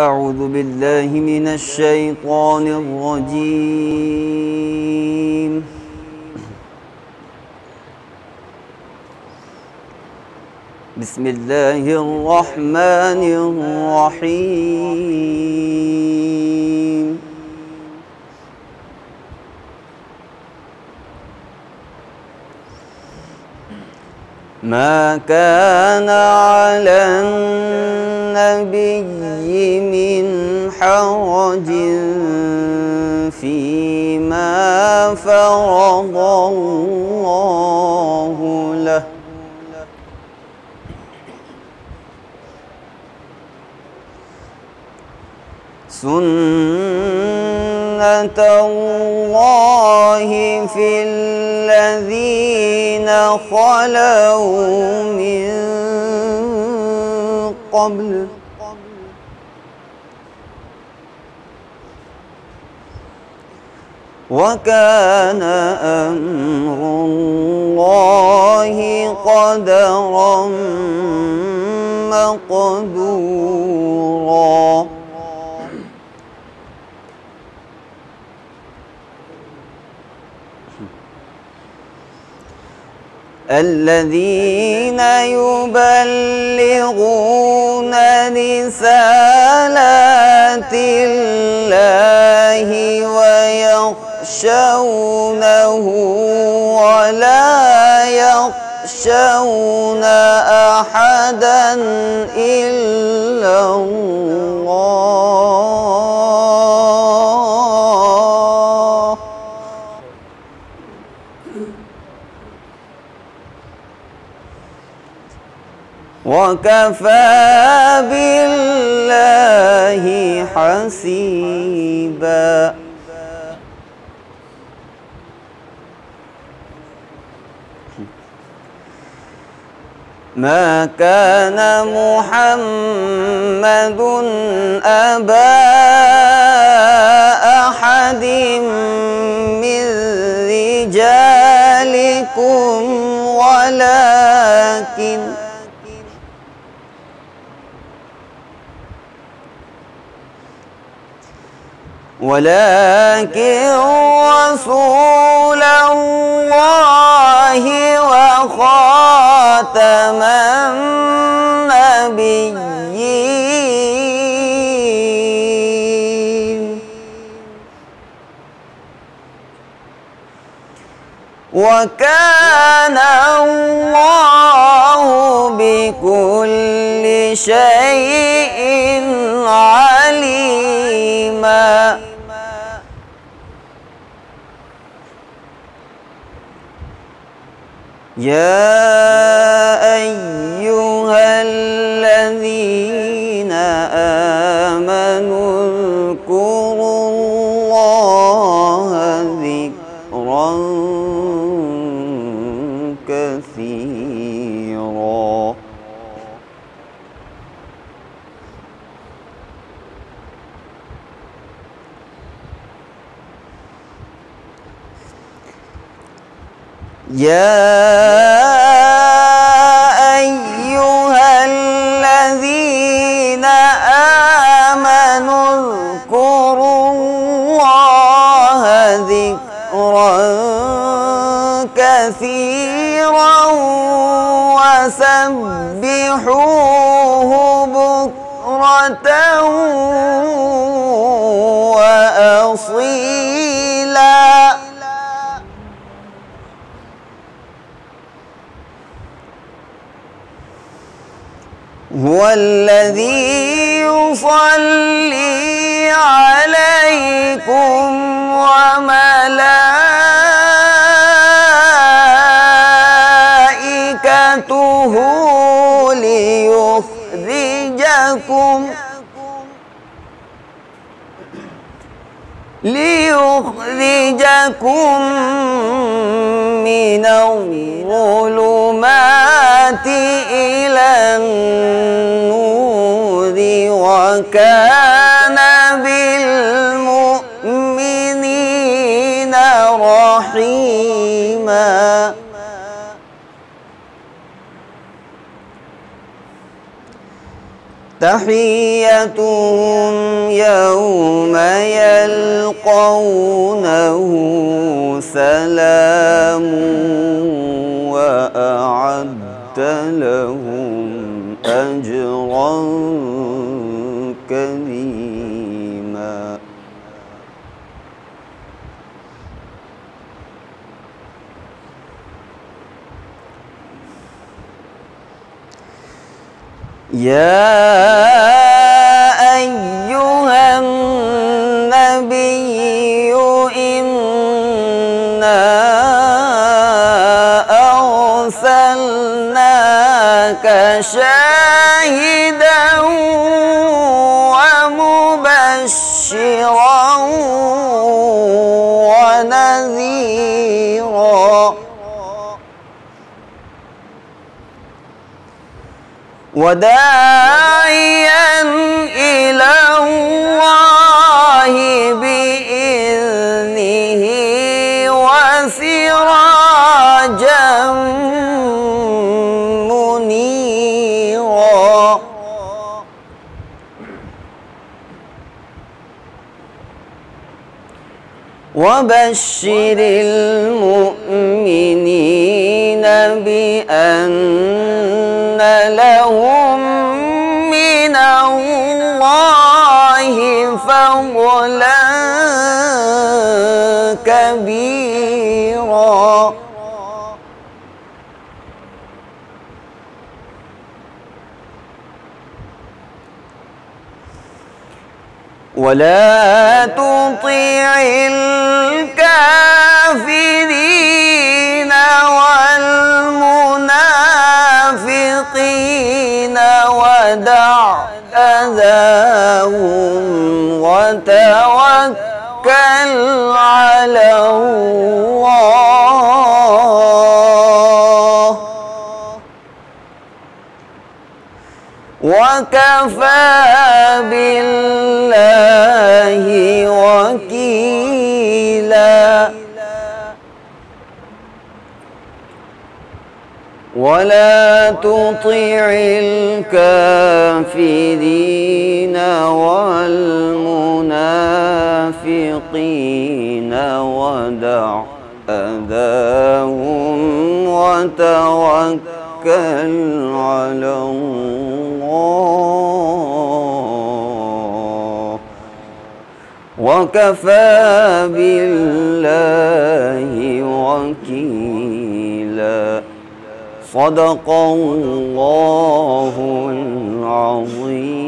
أعوذ بالله من الشيطان الرجيم. بسم الله الرحمن الرحيم. ما كان على النبي من حرج فيما فرض الله له. سنة الله في الذين خلوا من قبل وكان أمر الله قدرا مقدورا. الذين يبلغون رسالات الله ويخشونه ولا يخشون أحدا إلا الله وكفى بالله حسيبا. ما كان محمد أبا أحد من رجالكم ولكن ولكن رسول الله وخاتم النبيين. وكان الله بكل شيء عليما يا يا أيها الذين آمنوا اذكروا الله ذكرا كثيرا وسبحوه بكرة هو الذي يصلي عليكم وملائكته ليخرجكم ليخرجكم من الظلمات إلى النور وكان بالمؤمنين رحيما. تحيتهم يوم يلقونه سلام وأعد لهم أجرا كريما. يا ومبشرا ونذيرا. وداعيا إلى الله وبشر المؤمنين بأن لهم من الله فضلا كبيرا. ولا تطع الكافرين والمنافقين ودع أذاهم وتوكل على الله وكفى بالله وكيلا. ولا تطع الكافرين والمنافقين ودع أذاهم وتوكل على الله. وكفى بالله وكيلا. صدق الله العظيم.